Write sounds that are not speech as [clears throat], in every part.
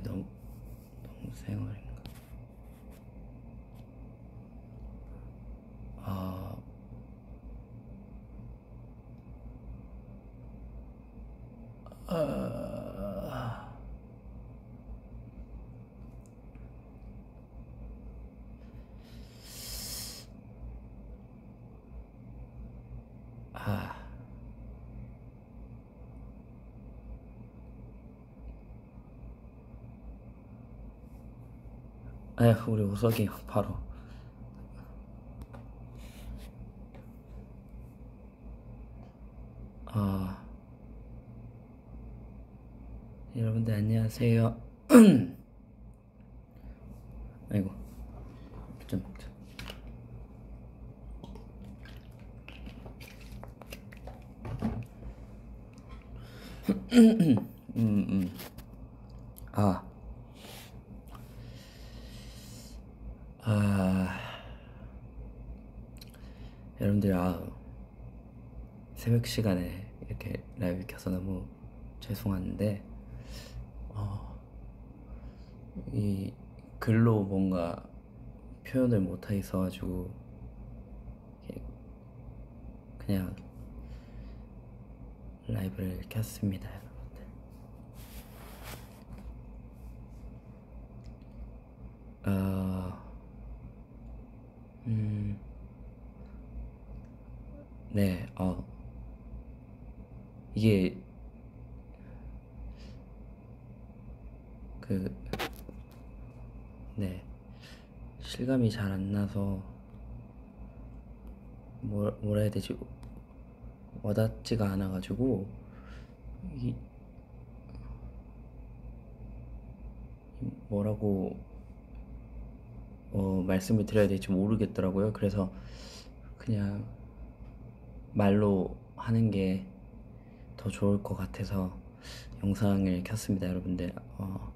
아니 너무 너무 생활인가? 아 아, 아, 에 우리 우석이 형 바로 아 여러분들 안녕하세요. [clears throat] 아이고 좀 먹자. 음, 음. 아. 아. 여러분들, 아. 새벽 시간에 이렇게 라이브 켜서 너무 죄송한데, 어, 이 글로 뭔가 표현을 있어가지고, 이렇게 그냥 라이브를 켰습니다, 여러분들. 어, 음, 네, 어, 이게 그, 네, 실감이 잘 안 나서 뭐, 뭐라 해야 되지? 와닿지가 않아가지고 이, 이 뭐라고 어, 말씀을 드려야 될지 모르겠더라고요. 그래서 그냥 말로 하는 게 더 좋을 것 같아서 영상을 켰습니다, 여러분들. 어,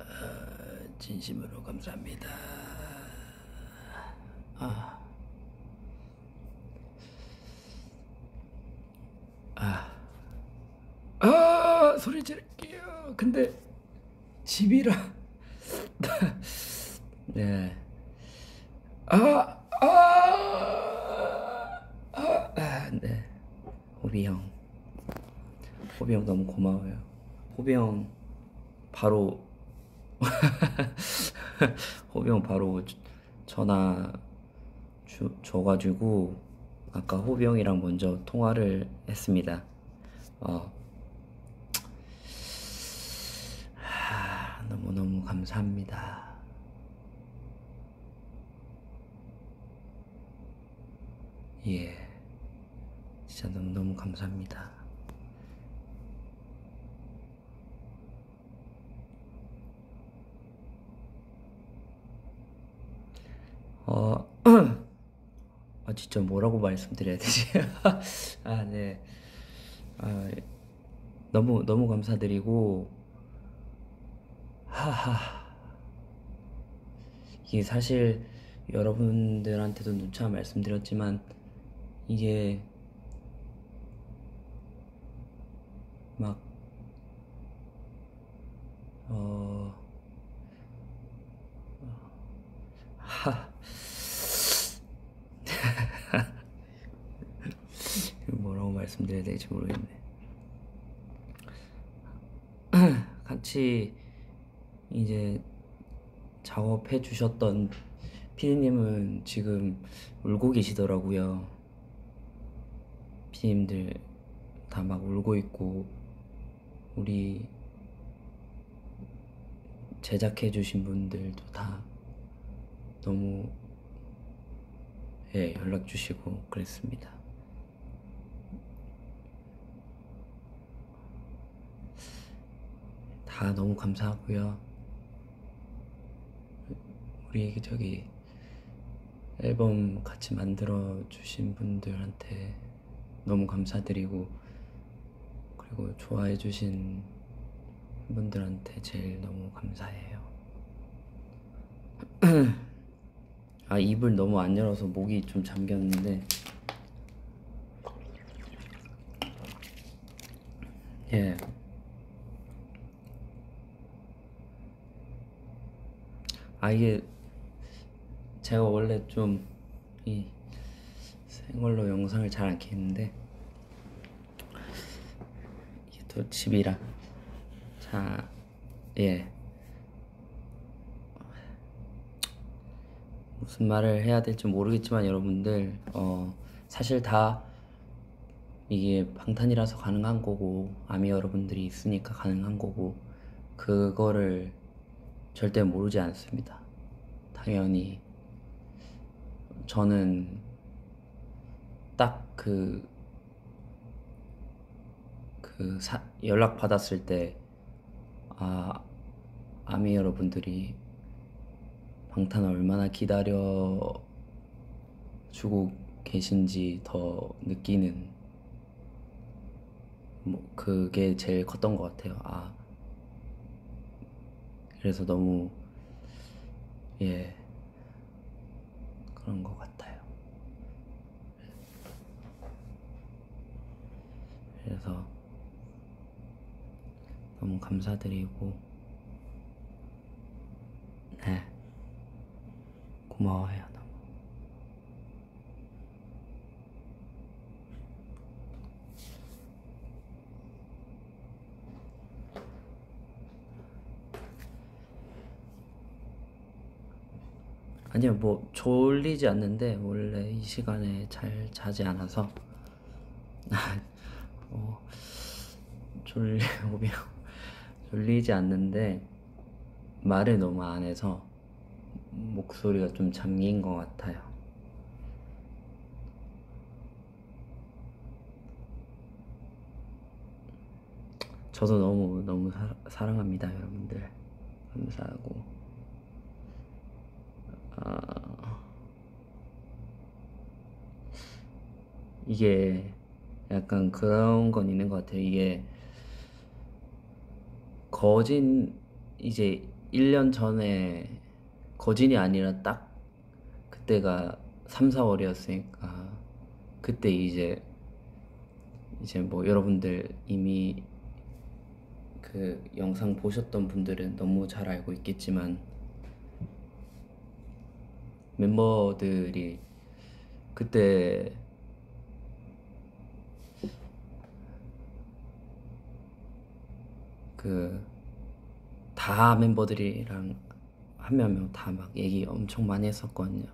어, 진심으로 감사합니다. 아. 아, 아 소리 지를게요. 근데 집이라 [laughs] 네. 아, 아, 네. 호비 형, 호비 형 너무 고마워요. 호비 형 바로 [laughs] 호비 형 바로 전화 주, 줘가지고 아까 호비 형이랑 먼저 통화를 했습니다. 어, 하, 너무너무 감사합니다. 예, 진짜 너무너무 감사합니다. 어, 아 진짜 뭐라고 말씀드려야 되지? [laughs] 아 네. 아 너무 너무 감사드리고 하하 이게 사실 여러분들한테도 누차 말씀드렸지만 이게 막 어, 하 뭐라고 말씀드려야 될지 모르겠네. [clears throat] 같이 이제 작업해 주셨던 피디님은 지금 울고 계시더라고요. 피디님들 다 막 울고 있고 우리 제작해 주신 분들도 다 너무 예, 연락 주시고 그랬습니다. 다 너무 감사하고요. 우리 저기 앨범 같이 만들어 주신 분들한테 너무 감사드리고 그리고 좋아해 주신 분들한테 제일 너무 감사해요. [clears throat] 아 입을 너무 안 열어서 목이 좀 잠겼는데 예 아 이게 제가 원래 좀 이 생얼로 영상을 잘 안 켰는데 이게 또 집이라 자 예. 무슨 말을 해야 될지 모르겠지만 여러분들 어 사실 다 이게 방탄이라서 가능한 거고 아미 여러분들이 있으니까 가능한 거고 그거를 절대 모르지 않습니다. 당연히 저는 딱 그 그 연락 받았을 때 아, 아미 여러분들이 방탄을 얼마나 기다려 주고 계신지 더 느끼는 뭐 그게 제일 컸던 것 같아요. 아 그래서 너무 예 그런 것 같아요. 그래서 너무 감사드리고 네 고마워요 아니요 뭐 졸리지 않는데 원래 이 시간에 잘 자지 않아서. [laughs] 어, 졸리 [laughs] 오면 졸리지 않는데 말을 너무 안 해서 목소리가 좀 잠긴 것 같아요. 저도 너무 너무 사, 사랑합니다 여러분들. 감사하고. 아, 이게 약간 그런 건 있는 것 같아요. 이게 거진 이제 1년 전에 거진이 아니라 딱 그때가 3, 4월이었으니까 그때 이제 이제 뭐 여러분들 이미 그 영상 보셨던 분들은 너무 잘 알고 있겠지만 멤버들이 그때 그 다 멤버들이랑 한 명 한 명 다 막 얘기 엄청 많이 했었거든요.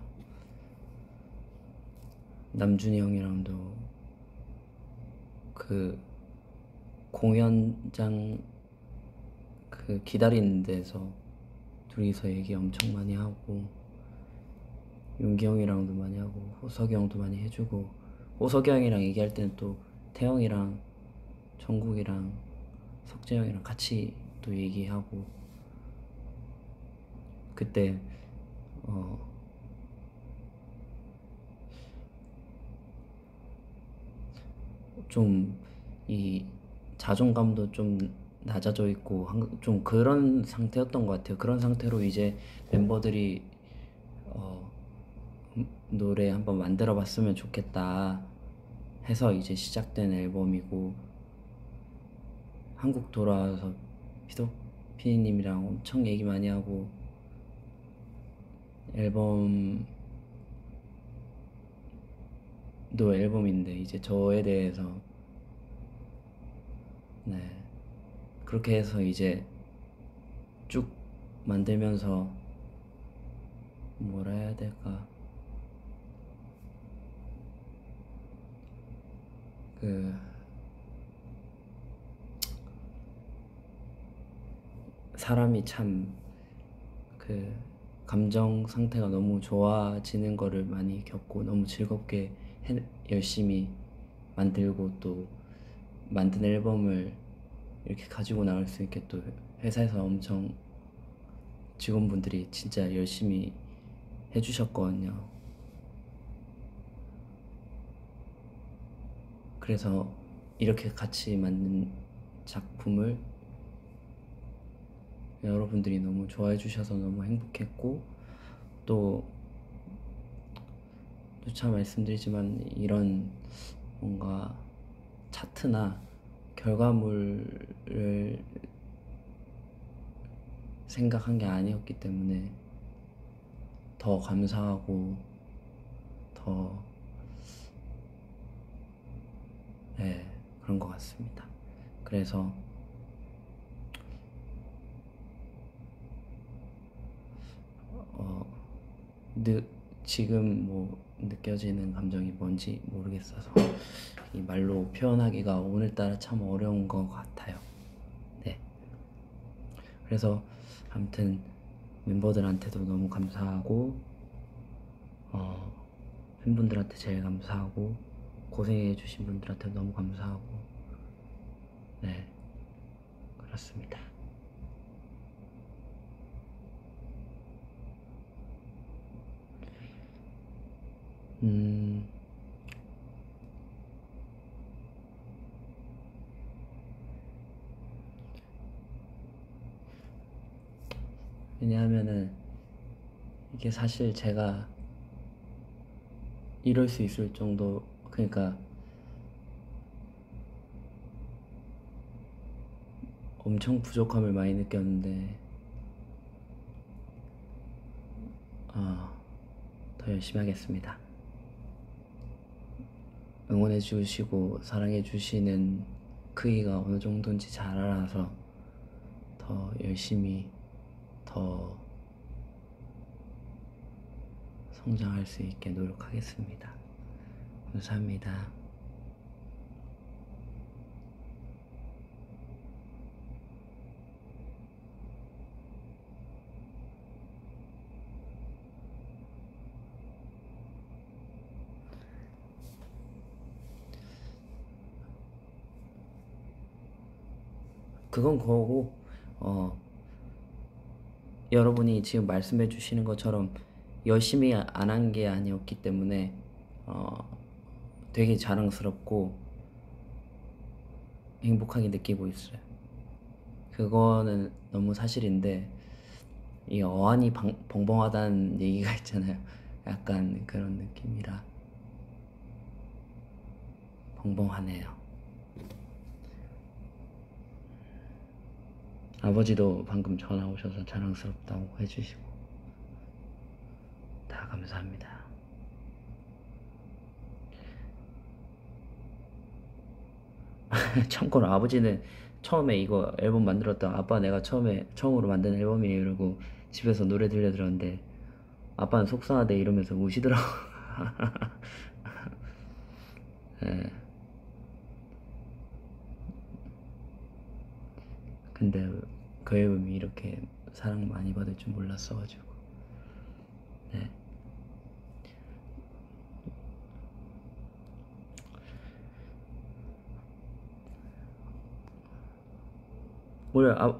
남준이 형이랑도 그 공연장 그 기다리는 데서 둘이서 얘기 엄청 많이 하고 윤기 형이랑도 많이 하고 호석이 형도 많이 해주고 호석이 형이랑 얘기할 때는 또 태영이랑 정국이랑 석재 형이랑 같이 또 얘기하고 그때 어 좀 이 자존감도 좀 낮아져 있고 좀 그런 상태였던 것 같아요. 그런 상태로 이제 멤버들이 어 노래 한번 만들어 봤으면 좋겠다 해서 이제 시작된 앨범이고 한국 돌아와서 피도 피디님이랑 엄청 얘기 많이 하고 앨범도 앨범인데 이제 저에 대해서 네 그렇게 해서 이제 쭉 만들면서 뭐라 해야 될까 그 사람이 참 그 감정 상태가 너무 좋아지는 거를 많이 겪고 너무 즐겁게 해, 열심히 만들고 또 만든 앨범을 이렇게 가지고 나갈 수 있게 또 회사에서 엄청 직원분들이 진짜 열심히 해주셨거든요. 그래서 이렇게 같이 만든 작품을 여러분들이 너무 좋아해 주셔서 너무 행복했고 또 누차 말씀드리지만 이런 뭔가 차트나 결과물을 생각한 게 아니었기 때문에 더 감사하고 더 네, 그런 것 같습니다. 그래서 어, 느, 지금 뭐 느껴지는 감정이 뭔지 모르겠어서 이 말로 표현하기가 오늘따라 참 어려운 것 같아요. 네. 그래서 아무튼 멤버들한테도 너무 감사하고 어, 팬분들한테 제일 감사하고 고생해 주신 분들한테 너무 감사하고. 네. 그렇습니다. 음. 왜냐하면은 이게 사실 제가 이럴 수 있을 정도 그러니까 엄청 부족함을 많이 느꼈는데 어, 더 열심히 하겠습니다. 응원해 주시고 사랑해 주시는 크기가 어느 정도인지 잘 알아서 더 열심히 더 성장할 수 있게 노력하겠습니다. 감사합니다. 그건 그거고 어 여러분이 지금 말씀해 주시는 것처럼 열심히 안 한 게 아니었기 때문에 어 되게 자랑스럽고 행복하게 느끼고 있어요. 그거는 너무 사실인데 이 어안이 방, 벙벙하다는 얘기가 있잖아요. 약간 그런 느낌이라 벙벙하네요. 아버지도 방금 전화 오셔서 자랑스럽다고 해주시고 다 감사합니다. [laughs] 참고로 아버지는 처음에 이거 앨범 만들었다 아빠 내가 처음에 처음으로 만든 앨범이에요 이러고 집에서 노래 들려 들었는데 아빠는 속상하대 이러면서 우시더라고 네. [laughs] 근데 그 앨범이 이렇게 사랑 많이 받을 줄 몰랐어가지고 네. 뭐야 아,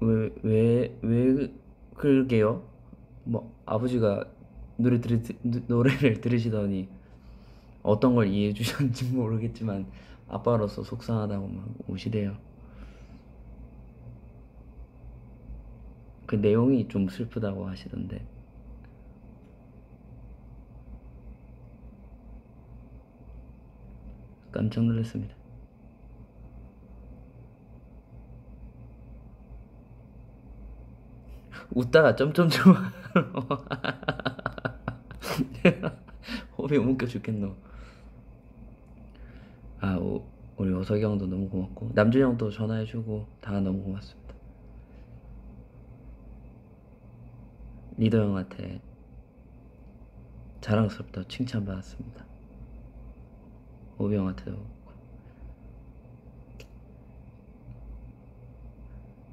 왜, 왜, 왜 그러게요? 뭐 아버지가 노래 들으, 노래를 들으시더니 어떤 걸 이해해 주셨는지 [laughs] 모르겠지만 아빠로서 속상하다고 막 우시대요. 그 내용이 좀 슬프다고 하시던데. 깜짝 놀랐습니다. 웃다가 점점점 호비 웃겨 죽겠노. 아, 오, 우리 오석이 형도 너무 고맙고 남준 형도 전화해주고 다 너무 고맙습니다. 리더 형한테 자랑스럽다고 칭찬받았습니다. 오비 형한테도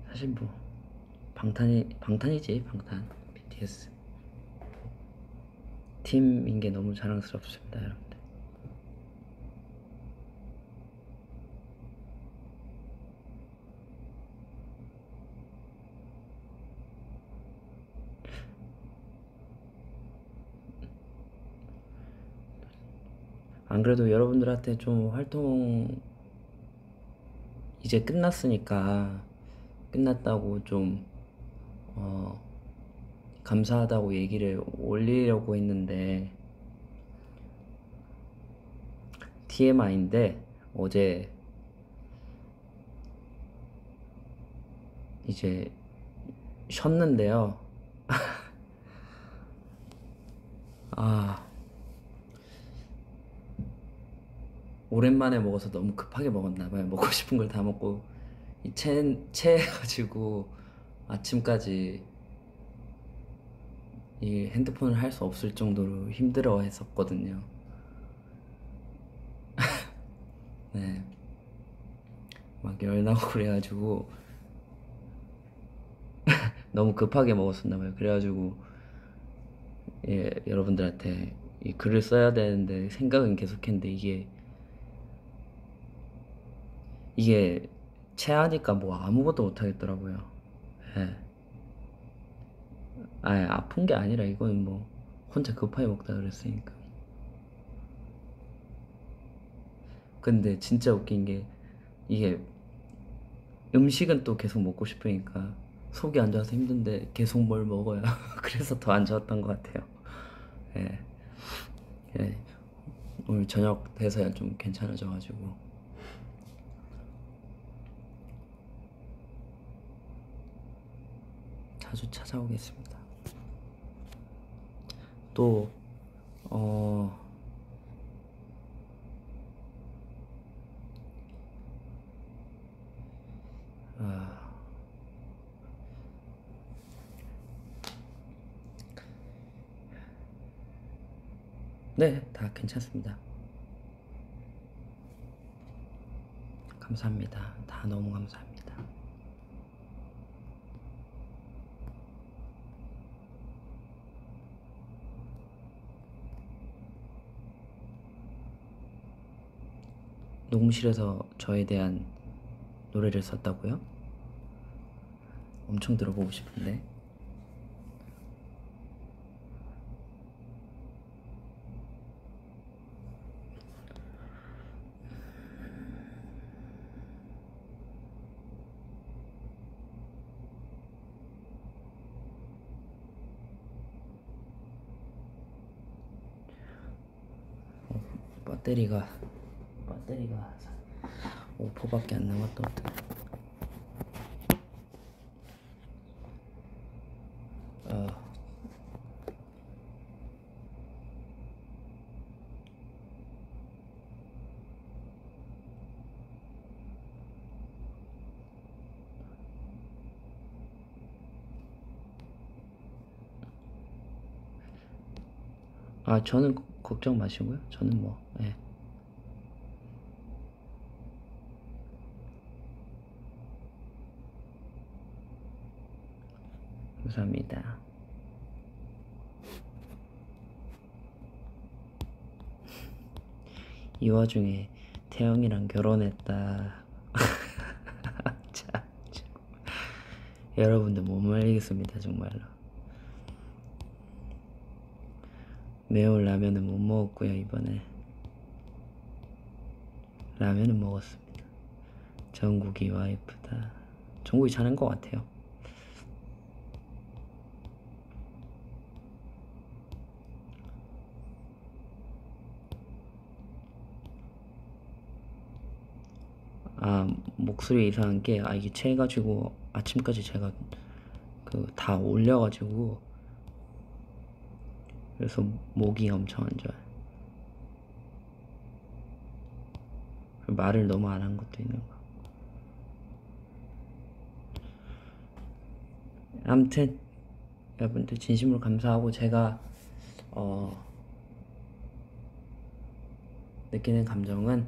사실 뭐 방탄이 방탄이지 방탄. BTS 팀인 게 너무 자랑스럽습니다 여러분들. 안 그래도 여러분들한테 좀 활동 이제 끝났으니까 끝났다고 좀 어, 감사하다고 얘기를 올리려고 했는데 TMI인데 어제 이제 쉬었는데요. [laughs] 아 오랜만에 먹어서 너무 급하게 먹었나 봐요. 먹고 싶은 걸 다 먹고 이 채, 체해가지고 아침까지 이 핸드폰을 할 수 없을 정도로 힘들어 했었거든요. [laughs] 네. 막 열나고 그래가지고 [laughs] 너무 급하게 먹었었나 봐요. 그래가지고 예, 여러분들한테 이 글을 써야 되는데 생각은 계속했는데 이게 이게 체하니까 뭐 아무것도 못 하겠더라고요. 예. 아 아픈 게 아니라 이건 뭐 혼자 급하게 먹다 그랬으니까. 근데 진짜 웃긴 게 이게 음식은 또 계속 먹고 싶으니까 속이 안 좋아서 힘든데 계속 뭘 먹어야 [laughs] 그래서 더 안 좋았던 것 같아요. 예. 예. 오늘 저녁 돼서야 좀 괜찮아져가지고. 자주 찾아오겠습니다. 또, 어, 아, 네, 다 괜찮습니다. 감사합니다. 다 너무 감사합니다. 녹음실에서 저에 대한 노래를 썼다고요? 엄청 들어보고 싶은데. 어, 배터리가 배터리가 5%밖에 안 남았거든. 어. 아, 저는 걱정 마시고요. 저는 뭐, 예. 감사합니다. 이 와중에 태영이랑 결혼했다. [laughs] 여러분들 못 말리겠습니다, 정말로. 매운 라면은 못 먹었고요, 이번에. 라면은 먹었습니다. 정국이 와이프다. 정국이 잘한 것 같아요. 아 목소리 이상한 게 아 이게 체해가지고 아침까지 제가 그 다 올려가지고 그래서 목이 엄청 안 좋아요. 말을 너무 안 한 것도 있는 거. 아무튼 여러분들 진심으로 감사하고 제가 어 느끼는 감정은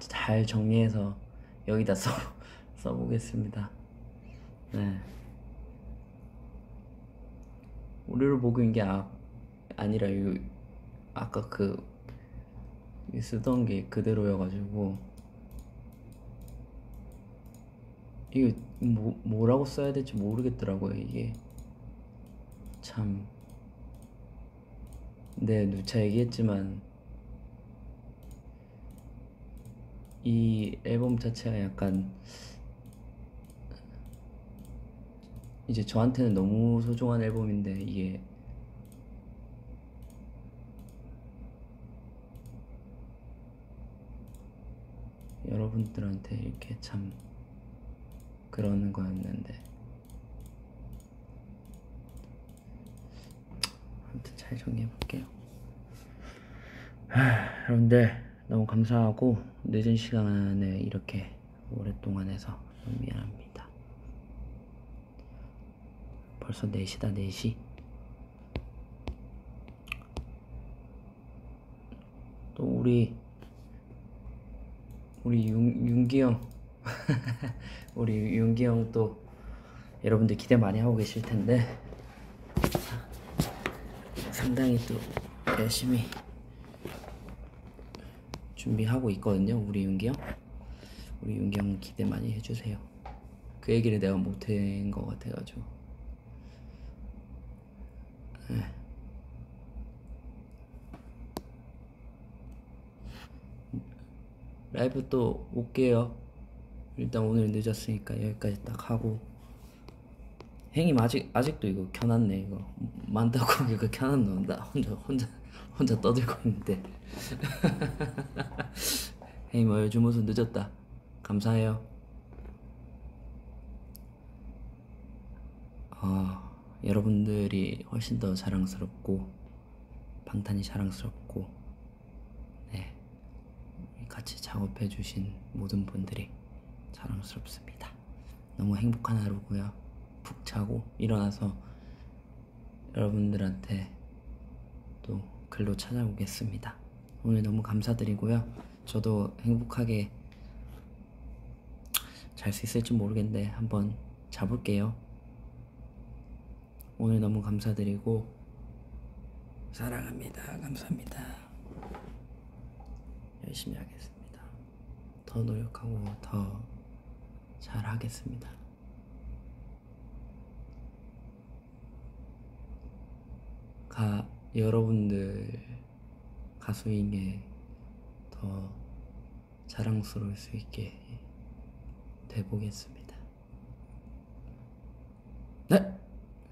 잘 정리해서 여기다 써, [laughs] 써보겠습니다. 네. 우리를 보고 있는 게 아, 아니라 요, 아까 그 쓰던 게 그대로여가지고 이게 뭐, 뭐라고 써야 될지 모르겠더라고요 이게 참 네, 누차 얘기했지만 이 앨범 자체가 약간 이제 저한테는 너무 소중한 앨범인데 이게 여러분들한테 이렇게 참 그러는 거였는데 아무튼 잘 정리해 볼게요. 여러분들 너무 감사하고 늦은 시간에 이렇게 오랫동안 해서 너무 미안합니다. 벌써 4시다 4시. 또 우리 우리 윤, 윤기 형 [laughs] 우리 윤기 형 또 여러분들 기대 많이 하고 계실 텐데 상당히 또 열심히 준비하고 있거든요 우리 윤기 형 우리 윤기 형 기대 많이 해주세요 그 얘기를 내가 못한 것 같아가지고 네. 라이브 또 올게요. 일단 오늘 늦었으니까 여기까지 딱 하고. 행님 아직 아직도 이거 켜놨네 이거 만다고 이거 켜놨노 나 혼자 혼자 혼자 떠들고 있는데. 행님 어 주무서 늦었다. 감사해요. 아 여러분들이 훨씬 더 자랑스럽고 방탄이 자랑스럽고 네. 같이 작업해 주신 모든 분들이 자랑스럽습니다. 너무 행복한 하루고요. 푹 자고 일어나서 여러분들한테 또 글로 찾아오겠습니다. 오늘 너무 감사드리고요. 저도 행복하게 잘 수 있을지 모르겠는데 한번 자볼게요. 오늘 너무 감사드리고 사랑합니다. 감사합니다. 열심히 하겠습니다. 더 노력하고 더 잘하겠습니다. 가 여러분들 가수인 게 더 자랑스러울 수 있게 돼 보겠습니다. 네,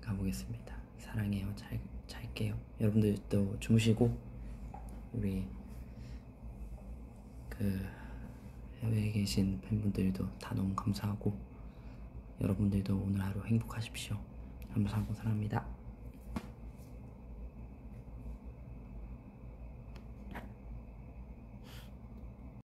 가보겠습니다. 사랑해요. 잘 잘게요. 여러분들도 주무시고 우리 그 해외에 계신 팬분들도 다 너무 감사하고 여러분들도 오늘 하루 행복하십시오. 감사하고 사랑합니다.